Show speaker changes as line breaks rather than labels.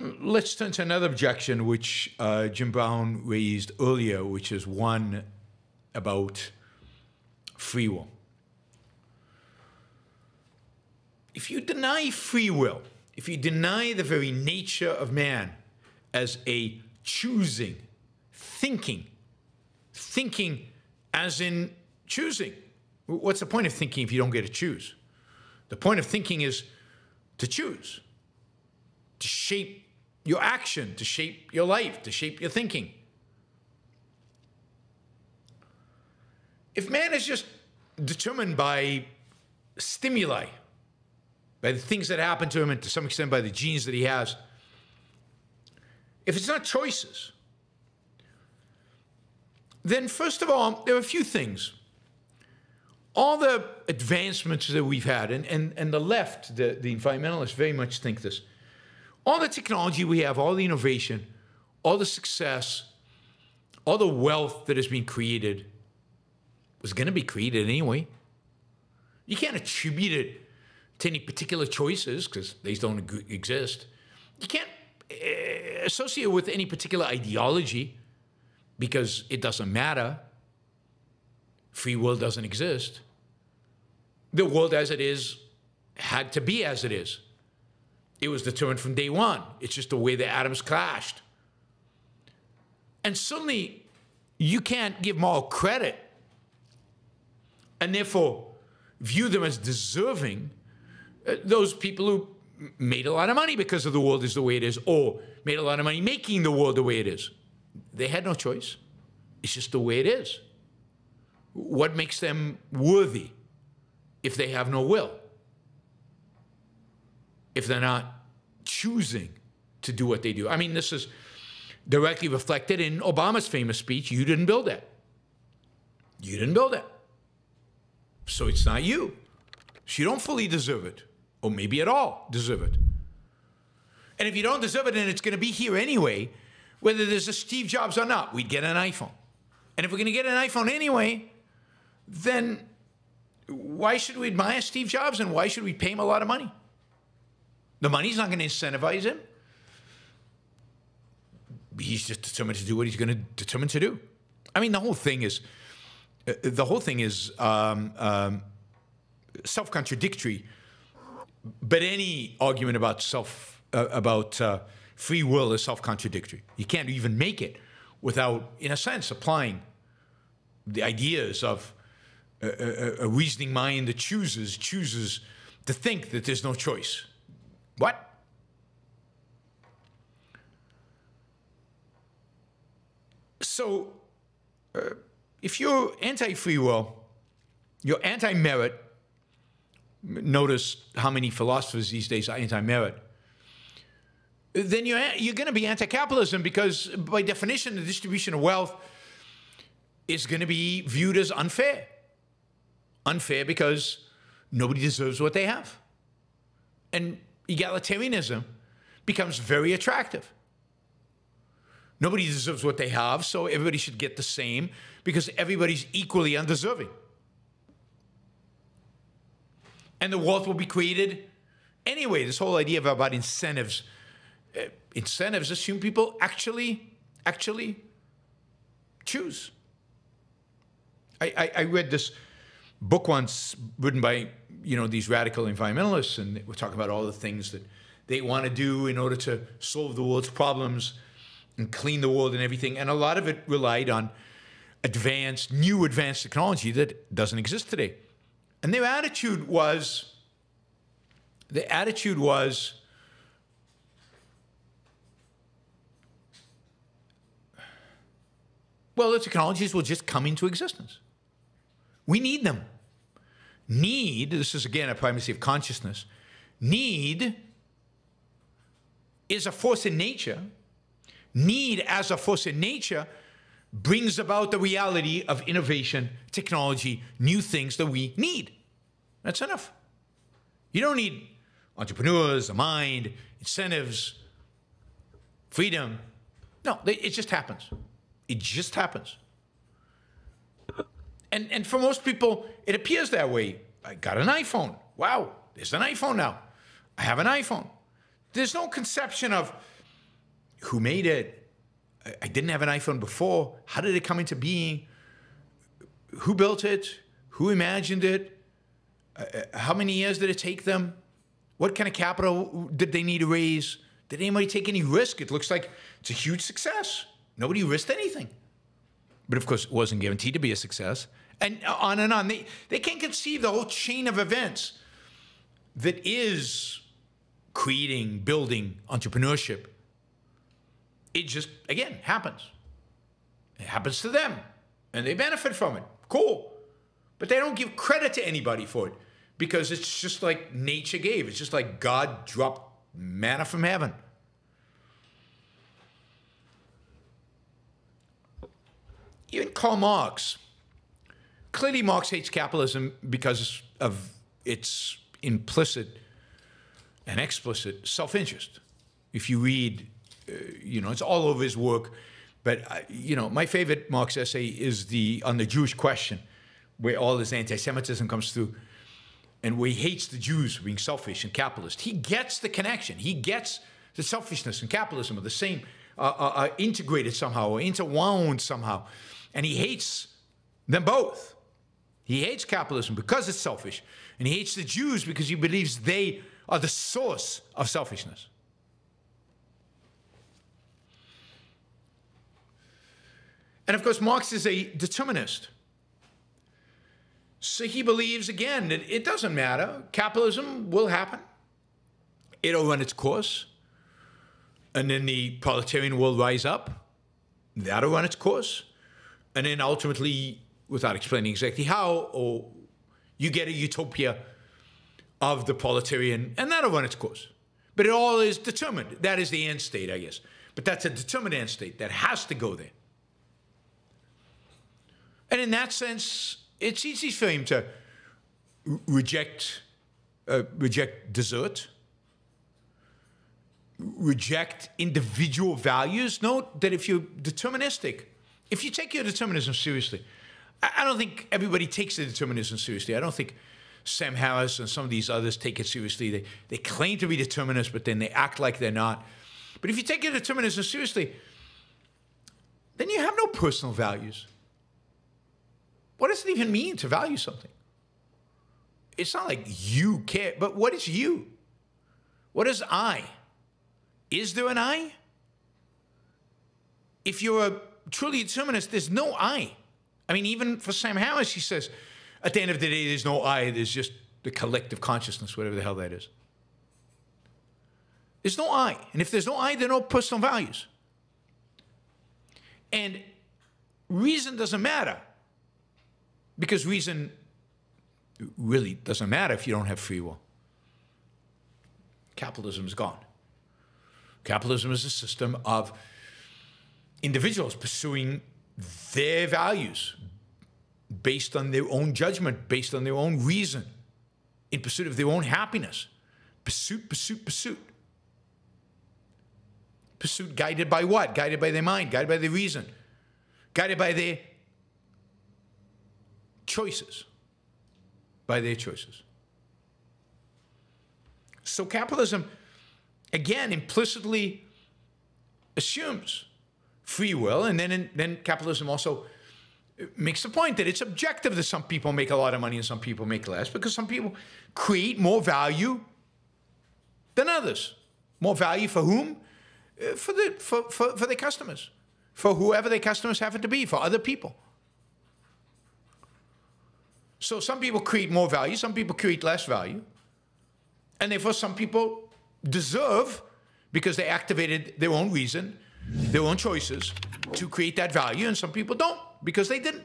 let's turn to another objection which uh, Jim Brown raised earlier, which is one about free will. If you deny free will, if you deny the very nature of man as a choosing, thinking, thinking as in choosing, what's the point of thinking if you don't get to choose? The point of thinking is to choose, to shape your action, to shape your life, to shape your thinking. If man is just determined by stimuli, by the things that happen to him, and to some extent by the genes that he has, if it's not choices, then first of all, there are a few things. All the advancements that we've had, and, and, and the left, the, the environmentalists very much think this. All the technology we have, all the innovation, all the success, all the wealth that has been created was going to be created anyway. You can't attribute it to any particular choices because these don't exist. You can't uh, associate it with any particular ideology because it doesn't matter. Free will doesn't exist. The world as it is had to be as it is. It was determined from day one. It's just the way the atoms clashed. And suddenly, you can't give them all credit and therefore view them as deserving uh, those people who made a lot of money because of the world is the way it is, or made a lot of money making the world the way it is. They had no choice. It's just the way it is. What makes them worthy if they have no will? If they're not choosing to do what they do? I mean, this is directly reflected in Obama's famous speech you didn't build it. You didn't build it. So it's not you. So you don't fully deserve it, or maybe at all deserve it. And if you don't deserve it and it's going to be here anyway, whether there's a Steve Jobs or not, we'd get an iPhone. And if we're going to get an iPhone anyway, then why should we admire Steve Jobs and why should we pay him a lot of money? The money's not going to incentivize him. He's just determined to do what he's going to determine to do. I mean, the whole thing is uh, the whole thing is um, um, self-contradictory. But any argument about self uh, about uh, free will is self-contradictory. You can't even make it without, in a sense, applying the ideas of a, a, a reasoning mind that chooses chooses to think that there's no choice. What? So. Uh, if you're anti free will, you're anti merit, notice how many philosophers these days are anti merit, then you're, you're going to be anti capitalism because, by definition, the distribution of wealth is going to be viewed as unfair. Unfair because nobody deserves what they have. And egalitarianism becomes very attractive. Nobody deserves what they have, so everybody should get the same because everybody's equally undeserving. And the wealth will be created anyway. This whole idea about incentives, uh, incentives assume people actually, actually choose. I, I, I, read this book once written by you know these radical environmentalists, and we're talking about all the things that they want to do in order to solve the world's problems and clean the world and everything. And a lot of it relied on advanced, new advanced technology that doesn't exist today. And their attitude was, the attitude was, well, the technologies will just come into existence. We need them. Need, this is again a primacy of consciousness, need is a force in nature. Need as a force in nature brings about the reality of innovation, technology, new things that we need. That's enough. You don't need entrepreneurs, a mind, incentives, freedom. No, it just happens. It just happens. And, and for most people, it appears that way. I got an iPhone. Wow, there's an iPhone now. I have an iPhone. There's no conception of who made it? I- didn't have an iPhone before. How did it come into being? Who built it? Who imagined it? Uh, uh, how many years did it take them? What kind of capital did they need to raise? Did anybody take any risk? It looks like it's a huge success. Nobody risked anything. But of course, it wasn't guaranteed to be a success. And on and on. They, they can't conceive the whole chain of events that is creating, building entrepreneurship. It just, again, happens. It happens to them, and they benefit from it. Cool. But they don't give credit to anybody for it because it's just like nature gave. It's just like God dropped manna from heaven. Even Karl Marx. Clearly, Marx hates capitalism because of its implicit and explicit self interest. If you read, uh, you know, it's all over his work. But, uh, you know, my favorite Marx essay is the on the Jewish question, where all this anti Semitism comes through and where he hates the Jews for being selfish and capitalist. He gets the connection. He gets the selfishness and capitalism are the same, uh, uh, uh, integrated somehow or interwound somehow. And he hates them both. He hates capitalism because it's selfish, and he hates the Jews because he believes they are the source of selfishness. And of course, Marx is a determinist. So he believes, again, that it doesn't matter. Capitalism will happen, it'll run its course. And then the proletarian will rise up, that'll run its course. And then ultimately, without explaining exactly how, or you get a utopia of the proletarian, and that'll run its course. But it all is determined. That is the end state, I guess. But that's a determined end state that has to go there. And in that sense, it's easy for him to reject uh, reject desert, reject individual values. Note that if you're deterministic, if you take your determinism seriously, I, don't think everybody takes the determinism seriously. I don't think Sam Harris and some of these others take it seriously. They, they claim to be determinists, but then they act like they're not. But if you take your determinism seriously, then you have no personal values. What does it even mean to value something? It's not like you care, but what is you? What is I? Is there an I? If you're a truly determinist, there's no I. I mean, even for Sam Harris, he says, at the end of the day, there's no I, there's just the collective consciousness, whatever the hell that is. There's no I. And if there's no I, there are no personal values. And reason doesn't matter because reason really doesn't matter if you don't have free will. Capitalism is gone. Capitalism is a system of individuals pursuing their values based on their own judgment, based on their own reason, in pursuit of their own happiness. Pursuit, pursuit, pursuit. Pursuit guided by what? Guided by their mind, guided by their reason, guided by their choices. By their choices. So capitalism, again, implicitly assumes free will, and then, then capitalism also makes the point that it's objective that some people make a lot of money and some people make less because some people create more value than others. More value for whom? Uh, For the for, for, for their customers. For whoever their customers happen to be, for other people. So some people create more value, some people create less value. And therefore some people deserve, because they activated their own reason, their own choices to create that value, and some people don't because they didn't.